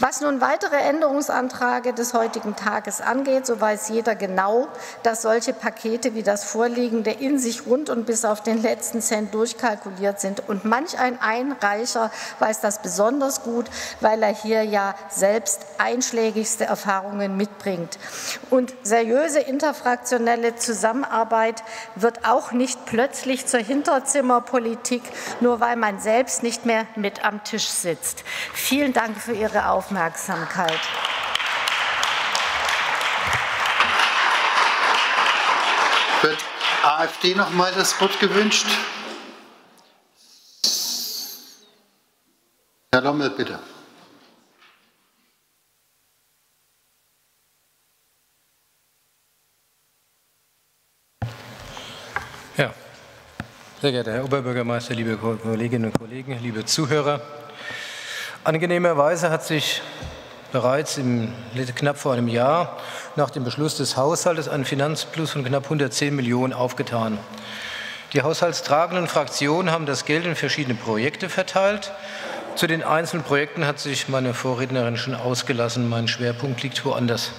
Was nun weitere Änderungsanträge des heutigen Tages angeht, so weiß jeder genau, dass solche Pakete wie das vorliegende in sich rund und bis auf den letzten Cent durchkalkuliert sind. Und manch ein Einreicher weiß das besonders gut, weil er hier ja selbst einschlägigste Erfahrungen mitbringt. Und seriöse interfraktionelle Zusammenarbeit wird auch nicht plötzlich zur Hinterzimmerpolitik, nur weil man selbst nicht mehr mit am Tisch sitzt. Vielen Dank für Ihre Aufmerksamkeit. Wird AfD noch mal das Wort gewünscht? Herr Lommel, bitte. Ja, sehr geehrter Herr Oberbürgermeister, liebe Kolleginnen und Kollegen, liebe Zuhörer. Angenehmerweise hat sich bereits im, knapp vor einem Jahr nach dem Beschluss des Haushaltes ein Finanzplus von knapp 110 Millionen aufgetan. Die haushaltstragenden Fraktionen haben das Geld in verschiedene Projekte verteilt. Zu den einzelnen Projekten hat sich meine Vorrednerin schon ausgelassen. Mein Schwerpunkt liegt woanders.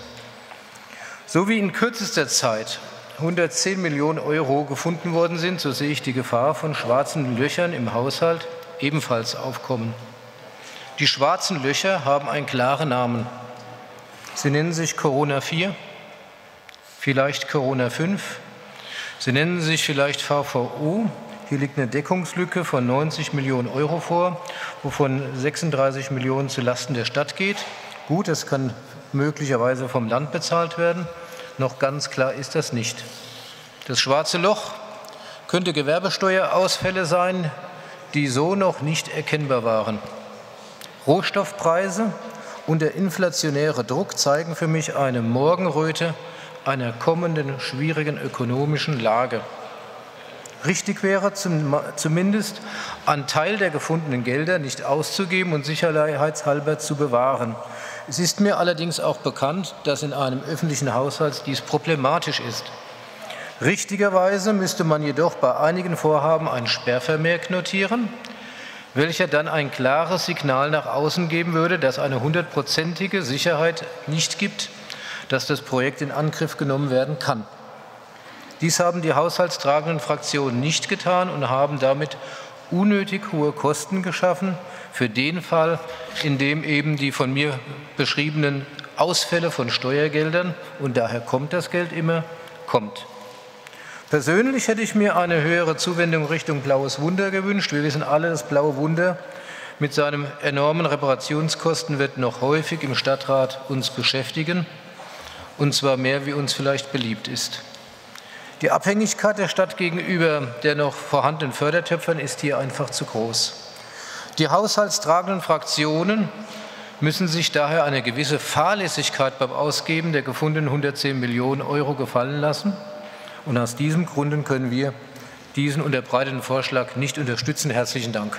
So wie in kürzester Zeit 110 Millionen Euro gefunden worden sind, so sehe ich die Gefahr von schwarzen Löchern im Haushalt ebenfalls aufkommen. Die schwarzen Löcher haben einen klaren Namen. Sie nennen sich Corona 4, vielleicht Corona 5, sie nennen sich vielleicht VVU. Hier liegt eine Deckungslücke von 90 Millionen Euro vor, wovon 36 Millionen zu Lasten der Stadt geht. Gut, das kann möglicherweise vom Land bezahlt werden. Noch ganz klar ist das nicht. Das schwarze Loch könnte Gewerbesteuerausfälle sein, die so noch nicht erkennbar waren. Rohstoffpreise und der inflationäre Druck zeigen für mich eine Morgenröte einer kommenden schwierigen ökonomischen Lage. Richtig wäre zum, zumindest, einen Teil der gefundenen Gelder nicht auszugeben und sicherheitshalber zu bewahren. Es ist mir allerdings auch bekannt, dass in einem öffentlichen Haushalt dies problematisch ist. Richtigerweise müsste man jedoch bei einigen Vorhaben ein Sperrvermerk notieren, welcher dann ein klares Signal nach außen geben würde, dass eine hundertprozentige Sicherheit nicht gibt, dass das Projekt in Angriff genommen werden kann. Dies haben die haushaltstragenden Fraktionen nicht getan und haben damit unnötig hohe Kosten geschaffen für den Fall, in dem eben die von mir beschriebenen Ausfälle von Steuergeldern, und daher kommt das Geld immer, kommt. Persönlich hätte ich mir eine höhere Zuwendung Richtung Blaues Wunder gewünscht. Wir wissen alle, das Blaue Wunder mit seinen enormen Reparationskosten wird noch häufig im Stadtrat uns beschäftigen, und zwar mehr, wie uns vielleicht beliebt ist. Die Abhängigkeit der Stadt gegenüber der noch vorhandenen Fördertöpfern ist hier einfach zu groß. Die haushaltstragenden Fraktionen müssen sich daher eine gewisse Fahrlässigkeit beim Ausgeben der gefundenen 110 Millionen Euro gefallen lassen. Und aus diesem Grund können wir diesen unterbreiteten Vorschlag nicht unterstützen. Herzlichen Dank.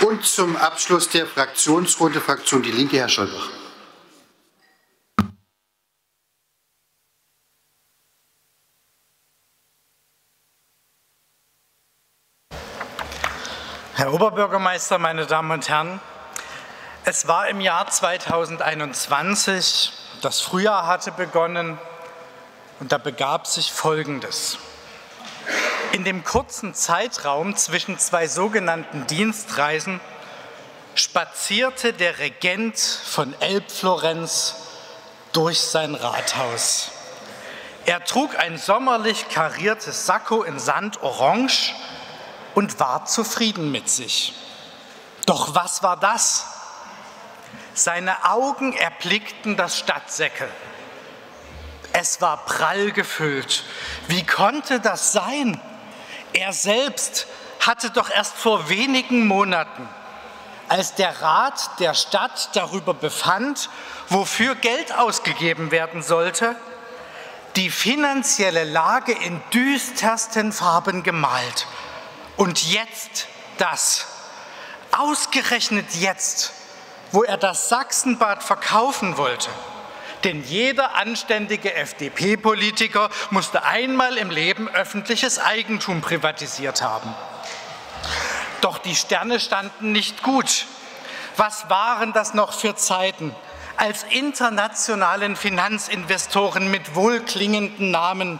Und zum Abschluss der Fraktionsrunde Fraktion Die Linke, Herr Scholbach. Herr Oberbürgermeister, meine Damen und Herren, es war im Jahr 2021, das Frühjahr hatte begonnen und da begab sich Folgendes. In dem kurzen Zeitraum zwischen zwei sogenannten Dienstreisen spazierte der Regent von Elbflorenz durch sein Rathaus. Er trug ein sommerlich kariertes Sakko in Sandorange und war zufrieden mit sich. Doch was war das? Seine Augen erblickten das Stadtsäckel. Es war prall gefüllt. Wie konnte das sein? Er selbst hatte doch erst vor wenigen Monaten, als der Rat der Stadt darüber befand, wofür Geld ausgegeben werden sollte, die finanzielle Lage in düstersten Farben gemalt. Und jetzt das, ausgerechnet jetzt, wo er das Sachsenbad verkaufen wollte. Denn jeder anständige FDP-Politiker musste einmal im Leben öffentliches Eigentum privatisiert haben. Doch die Sterne standen nicht gut, Was waren das noch für Zeiten, als internationalen Finanzinvestoren mit wohlklingenden Namen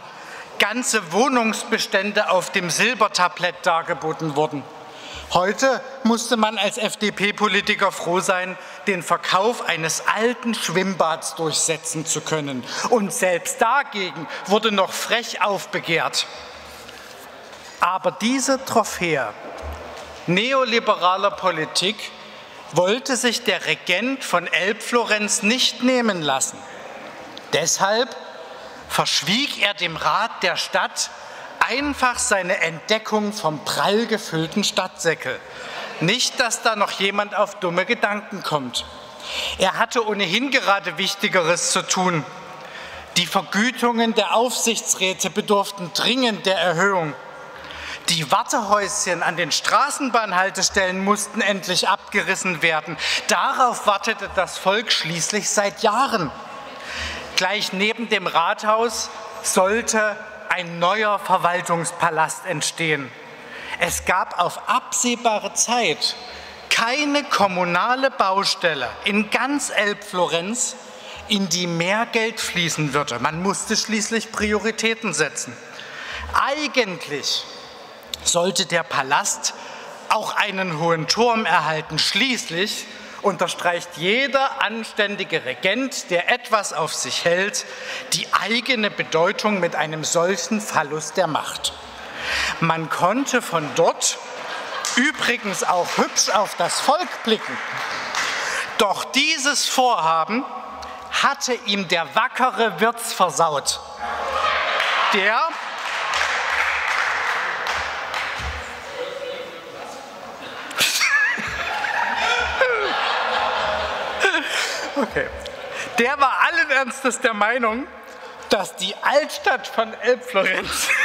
ganze Wohnungsbestände auf dem Silbertablett dargeboten wurden? Heute musste man als FDP-Politiker froh sein, den Verkauf eines alten Schwimmbads durchsetzen zu können. Und selbst dagegen wurde noch frech aufbegehrt. Aber diese Trophäe neoliberaler Politik wollte sich der Regent von Elbflorenz nicht nehmen lassen. Deshalb verschwieg er dem Rat der Stadt einfach seine Entdeckung vom prall gefüllten Stadtsäckel. Nicht, dass da noch jemand auf dumme Gedanken kommt. Er hatte ohnehin gerade Wichtigeres zu tun. Die Vergütungen der Aufsichtsräte bedurften dringend der Erhöhung. Die Wartehäuschen an den Straßenbahnhaltestellen mussten endlich abgerissen werden. Darauf wartete das Volk schließlich seit Jahren. Gleich neben dem Rathaus sollte ein neuer Verwaltungspalast entstehen. Es gab auf absehbare Zeit keine kommunale Baustelle in ganz Elbflorenz, in die mehr Geld fließen würde. Man musste schließlich Prioritäten setzen. Eigentlich sollte der Palast auch einen hohen Turm erhalten. Schließlich unterstreicht jeder anständige Regent, der etwas auf sich hält, die eigene Bedeutung mit einem solchen Verlust der Macht. Man konnte von dort übrigens auch hübsch auf das Volk blicken. Doch dieses Vorhaben hatte ihm der wackere Wirts versaut, der Okay. Der war allen Ernstes der Meinung, dass die Altstadt von Elbflorenz.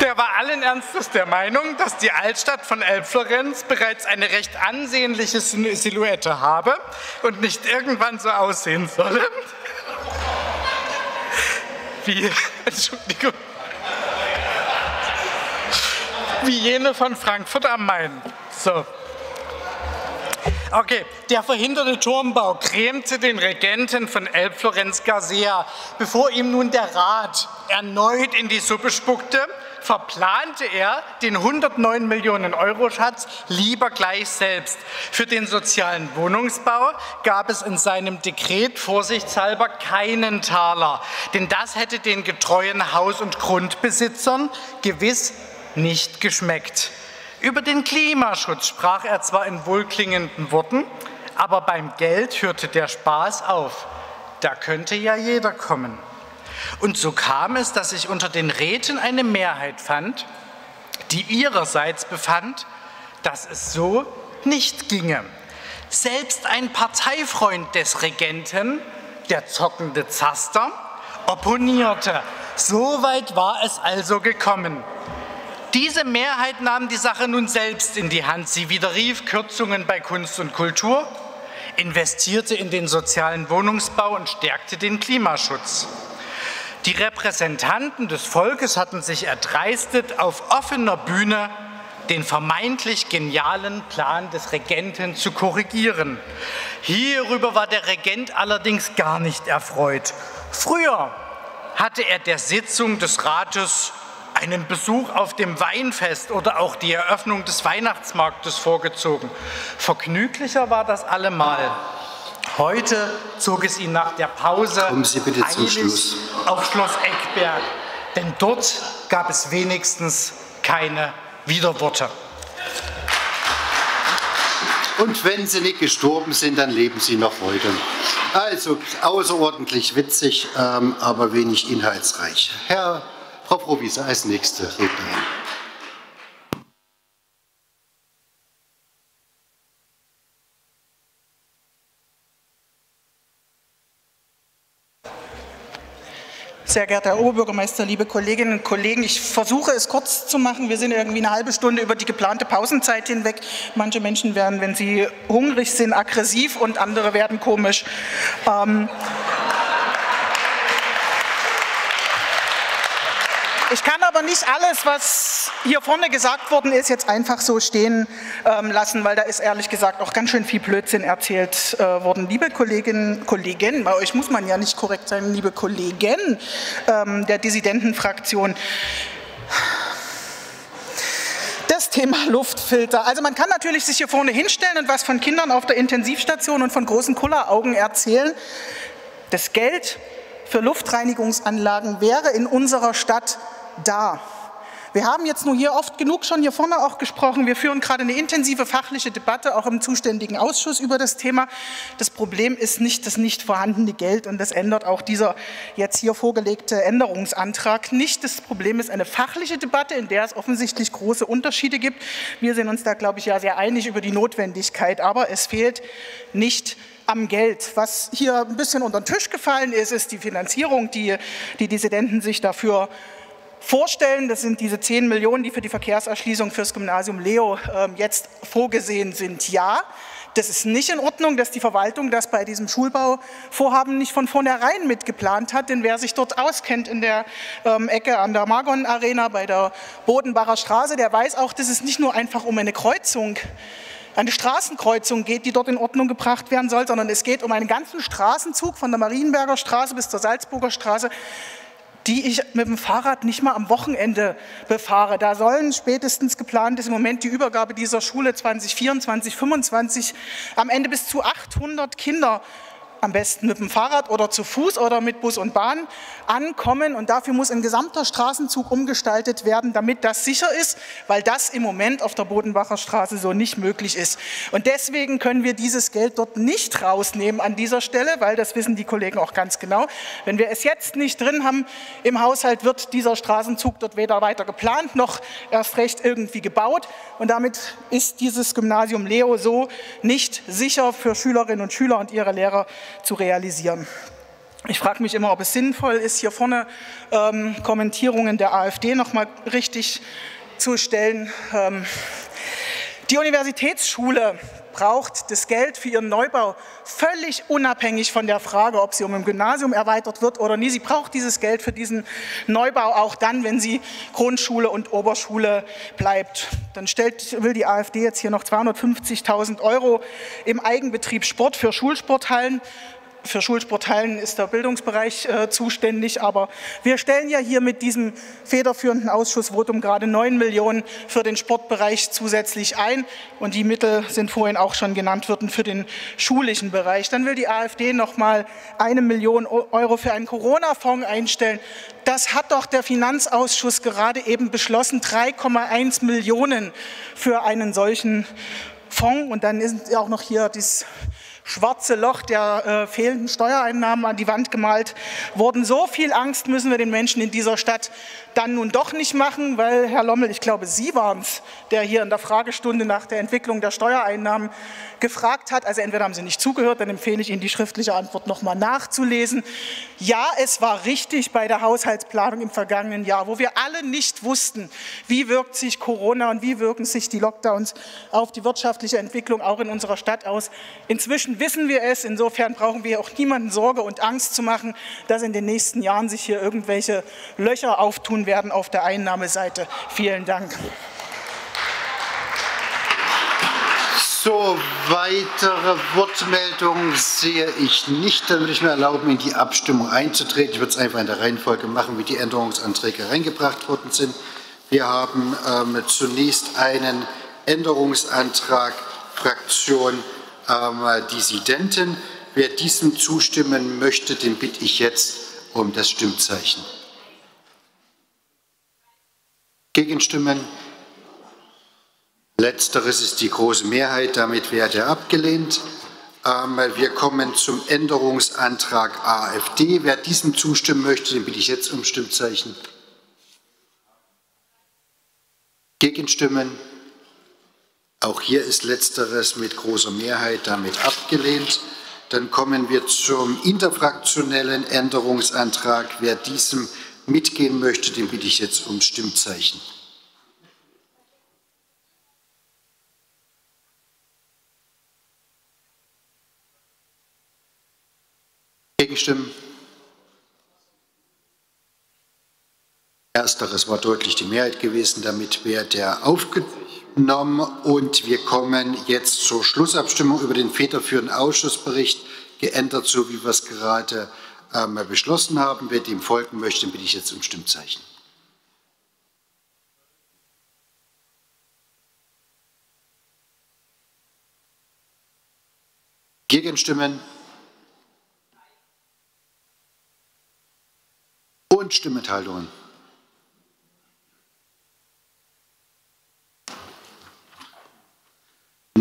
Der war allen Ernstes der Meinung, dass die Altstadt von Elbflorenz bereits eine recht ansehnliche Silhouette habe und nicht irgendwann so aussehen solle. Wie, Entschuldigung wie jene von Frankfurt am Main. So. Okay, der verhinderte Turmbau cremte den Regenten von Elbflorenz Garcia. Bevor ihm nun der Rat erneut in die Suppe spuckte, verplante er den 109 Millionen Euro Schatz lieber gleich selbst. Für den sozialen Wohnungsbau gab es in seinem Dekret vorsichtshalber keinen Taler, denn das hätte den getreuen Haus- und Grundbesitzern gewiss nicht geschmeckt. Über den Klimaschutz sprach er zwar in wohlklingenden Worten, aber beim Geld hörte der Spaß auf. Da könnte ja jeder kommen. Und so kam es, dass sich unter den Räten eine Mehrheit fand, die ihrerseits befand, dass es so nicht ginge. Selbst ein Parteifreund des Regenten, der zockende Zaster, opponierte. So weit war es also gekommen. Diese Mehrheit nahm die Sache nun selbst in die Hand. Sie widerrief Kürzungen bei Kunst und Kultur, investierte in den sozialen Wohnungsbau und stärkte den Klimaschutz. Die Repräsentanten des Volkes hatten sich erdreistet, auf offener Bühne den vermeintlich genialen Plan des Regenten zu korrigieren. Hierüber war der Regent allerdings gar nicht erfreut. Früher hatte er der Sitzung des Rates einen Besuch auf dem Weinfest oder auch die Eröffnung des Weihnachtsmarktes vorgezogen. Vergnüglicher war das allemal. Heute zog es ihn nach der Pause Kommen Sie bitte zum Schluss. auf Schloss Eckberg, denn dort gab es wenigstens keine Widerworte. Und wenn sie nicht gestorben sind, dann leben sie noch heute. Also außerordentlich witzig, ähm, aber wenig inhaltsreich. Herr Provisor als nächste Rednerin. Sehr geehrter Herr Oberbürgermeister, liebe Kolleginnen und Kollegen, ich versuche es kurz zu machen. Wir sind irgendwie eine halbe Stunde über die geplante Pausenzeit hinweg. Manche Menschen werden, wenn sie hungrig sind, aggressiv und andere werden komisch. Ähm ich kann aber nicht alles, was hier vorne gesagt worden ist, jetzt einfach so stehen ähm, lassen, weil da ist ehrlich gesagt auch ganz schön viel Blödsinn erzählt äh, worden. Liebe Kolleginnen, Kollegen, bei euch muss man ja nicht korrekt sein, liebe Kollegen ähm, der Dissidentenfraktion das Thema Luftfilter. Also man kann natürlich sich hier vorne hinstellen und was von Kindern auf der Intensivstation und von großen Kulleraugen erzählen. Das Geld für Luftreinigungsanlagen wäre in unserer Stadt da. Wir haben jetzt nur hier oft genug schon hier vorne auch gesprochen. Wir führen gerade eine intensive fachliche Debatte auch im zuständigen Ausschuss über das Thema. Das Problem ist nicht das nicht vorhandene Geld und das ändert auch dieser jetzt hier vorgelegte Änderungsantrag nicht. Das Problem ist eine fachliche Debatte, in der es offensichtlich große Unterschiede gibt. Wir sind uns da, glaube ich, ja sehr einig über die Notwendigkeit, aber es fehlt nicht am Geld. Was hier ein bisschen unter den Tisch gefallen ist, ist die Finanzierung, die die Dissidenten sich dafür vorstellen. Das sind diese 10 Millionen, die für die Verkehrserschließung fürs Gymnasium Leo äh, jetzt vorgesehen sind. Ja, das ist nicht in Ordnung, dass die Verwaltung das bei diesem Schulbauvorhaben nicht von vornherein mitgeplant hat, denn wer sich dort auskennt in der ähm, Ecke an der Margon Arena bei der Bodenbacher Straße, der weiß auch, dass es nicht nur einfach um eine Kreuzung eine Straßenkreuzung geht, die dort in Ordnung gebracht werden soll, sondern es geht um einen ganzen Straßenzug von der Marienberger Straße bis zur Salzburger Straße, die ich mit dem Fahrrad nicht mal am Wochenende befahre. Da sollen spätestens geplant ist im Moment die Übergabe dieser Schule 2024, 2025 am Ende bis zu 800 Kinder am besten mit dem Fahrrad oder zu Fuß oder mit Bus und Bahn ankommen. Und dafür muss ein gesamter Straßenzug umgestaltet werden, damit das sicher ist, weil das im Moment auf der Bodenbacher Straße so nicht möglich ist. Und deswegen können wir dieses Geld dort nicht rausnehmen an dieser Stelle, weil das wissen die Kollegen auch ganz genau. Wenn wir es jetzt nicht drin haben im Haushalt, wird dieser Straßenzug dort weder weiter geplant noch erst recht irgendwie gebaut. Und damit ist dieses Gymnasium Leo so nicht sicher für Schülerinnen und Schüler und ihre Lehrer zu realisieren. Ich frage mich immer, ob es sinnvoll ist, hier vorne ähm, Kommentierungen der AfD noch mal richtig zu stellen. Ähm, die Universitätsschule braucht das Geld für ihren Neubau völlig unabhängig von der Frage, ob sie um ein Gymnasium erweitert wird oder nie. Sie braucht dieses Geld für diesen Neubau auch dann, wenn sie Grundschule und Oberschule bleibt. Dann stellt, will die AfD jetzt hier noch 250.000 Euro im Eigenbetrieb Sport für Schulsporthallen für Schulsporthallen ist der Bildungsbereich äh, zuständig, aber wir stellen ja hier mit diesem federführenden Ausschussvotum gerade 9 Millionen für den Sportbereich zusätzlich ein und die Mittel sind vorhin auch schon genannt worden für den schulischen Bereich. Dann will die AfD noch mal eine Million Euro für einen Corona-Fonds einstellen. Das hat doch der Finanzausschuss gerade eben beschlossen, 3,1 Millionen für einen solchen Fonds. Und dann ist auch noch hier das schwarze Loch der äh, fehlenden Steuereinnahmen an die Wand gemalt worden. So viel Angst müssen wir den Menschen in dieser Stadt dann nun doch nicht machen, weil, Herr Lommel, ich glaube, Sie waren es, der hier in der Fragestunde nach der Entwicklung der Steuereinnahmen gefragt hat. Also entweder haben Sie nicht zugehört, dann empfehle ich Ihnen, die schriftliche Antwort noch mal nachzulesen. Ja, es war richtig bei der Haushaltsplanung im vergangenen Jahr, wo wir alle nicht wussten, wie wirkt sich Corona und wie wirken sich die Lockdowns auf die wirtschaftliche Entwicklung auch in unserer Stadt aus. Inzwischen wissen wir es. Insofern brauchen wir auch niemanden Sorge und Angst zu machen, dass in den nächsten Jahren sich hier irgendwelche Löcher auftun werden auf der Einnahmeseite. Vielen Dank. So, weitere Wortmeldungen sehe ich nicht. Dann würde ich mir erlauben, in die Abstimmung einzutreten. Ich würde es einfach in der Reihenfolge machen, wie die Änderungsanträge reingebracht worden sind. Wir haben ähm, zunächst einen Änderungsantrag Fraktion Dissidenten. Wer diesem zustimmen möchte, den bitte ich jetzt um das Stimmzeichen. Gegenstimmen? Letzteres ist die große Mehrheit, damit wird er abgelehnt. Wir kommen zum Änderungsantrag AfD. Wer diesem zustimmen möchte, den bitte ich jetzt um Stimmzeichen. Gegenstimmen? Auch hier ist Letzteres mit großer Mehrheit damit abgelehnt. Dann kommen wir zum interfraktionellen Änderungsantrag. Wer diesem mitgehen möchte, den bitte ich jetzt um Stimmzeichen. Gegenstimmen? Ersteres war deutlich die Mehrheit gewesen. Damit wäre der aufgenommen. Und wir kommen jetzt zur Schlussabstimmung über den federführenden Ausschussbericht, geändert, so wie wir es gerade ähm, beschlossen haben. Wer dem folgen möchte, bitte ich jetzt um Stimmzeichen. Gegenstimmen? Und Stimmenthaltungen?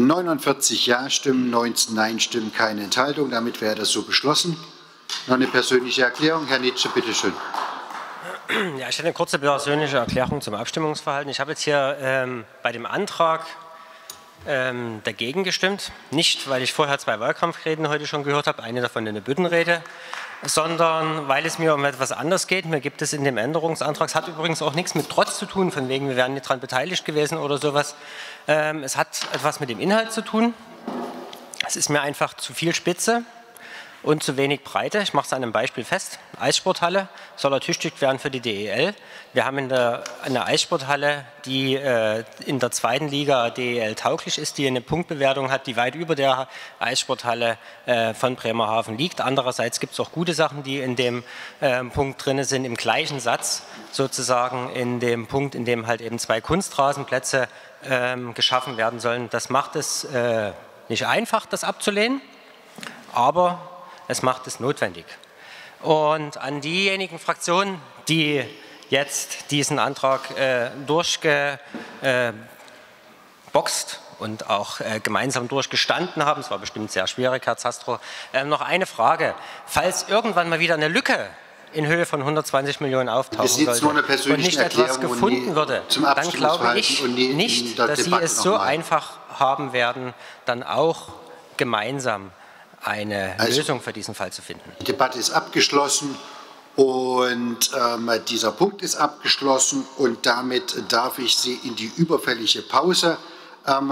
Neunundvierzig Ja-Stimmen, 19 Nein-Stimmen, keine Enthaltung. Damit wäre das so beschlossen. Noch eine persönliche Erklärung. Herr Nitsche, bitteschön. Ja, ich hätte eine kurze persönliche Erklärung zum Abstimmungsverhalten. Ich habe jetzt hier ähm, bei dem Antrag ähm, dagegen gestimmt. Nicht, weil ich vorher zwei Wahlkampfreden heute schon gehört habe, eine davon eine Büttenrede, sondern weil es mir um etwas anderes geht. Mir gibt es in dem Änderungsantrag, es hat übrigens auch nichts mit Trotz zu tun, von wegen wir wären nicht daran beteiligt gewesen oder sowas. Ähm, es hat etwas mit dem Inhalt zu tun. Es ist mir einfach zu viel Spitze und zu wenig Breite. Ich mache es an einem Beispiel fest. Eissporthalle soll ertüchtigt werden für die DEL. Wir haben in der, eine Eissporthalle, die äh, in der zweiten Liga DEL tauglich ist, die eine Punktbewertung hat, die weit über der Eissporthalle äh, von Bremerhaven liegt. Andererseits gibt es auch gute Sachen, die in dem äh, Punkt drin sind, im gleichen Satz sozusagen in dem Punkt, in dem halt eben zwei Kunstrasenplätze ähm, geschaffen werden sollen. Das macht es äh, nicht einfach, das abzulehnen, aber es macht es notwendig. Und an diejenigen Fraktionen, die jetzt diesen Antrag äh, durchgeboxt äh, und auch äh, gemeinsam durchgestanden haben, es war bestimmt sehr schwierig, Herr Zastro, äh, noch eine Frage. Falls irgendwann mal wieder eine Lücke in Höhe von 120 Millionen auftauchen sollte und nicht etwas gefunden würde, dann glaube ich nicht, dass Sie es so einfach haben werden, dann auch gemeinsam eine also, Lösung für diesen Fall zu finden. Die Debatte ist abgeschlossen und ähm, dieser Punkt ist abgeschlossen und damit darf ich Sie in die überfällige Pause ähm,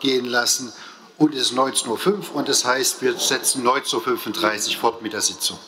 gehen lassen. Und es ist 19.05 Uhr und das heißt, wir setzen 19.35 Uhr fort mit der Sitzung.